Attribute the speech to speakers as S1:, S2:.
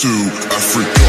S1: to Africa.